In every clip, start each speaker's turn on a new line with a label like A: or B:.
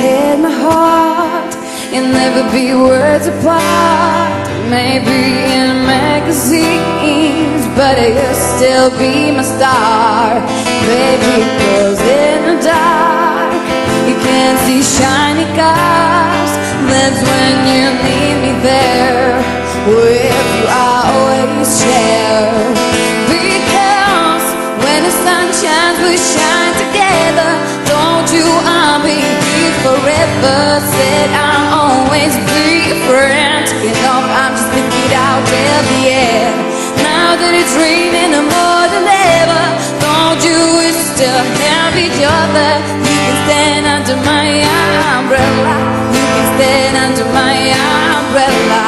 A: head, my heart, and never be words apart. Maybe in magazines, but you'll still be my star, baby. Cause in the dark, you can't see shiny cars. That's when you need me there, with you I always share. Because when the sun shines, we shine together. Forever. Said I'll always friend. You know, I'm just thinking out till the end. Now that it's raining more than ever, don't you wish to have each other? You can stand under my umbrella. You can stand under my umbrella.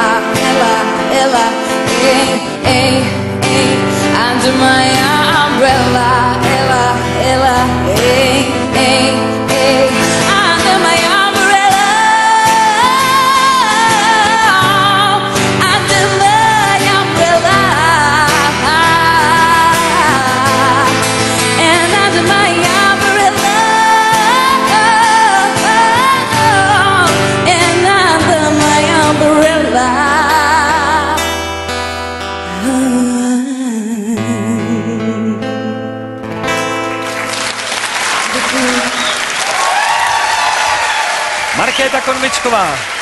A: Ella, Ella, hey, hey,
B: Markéta Konvičková.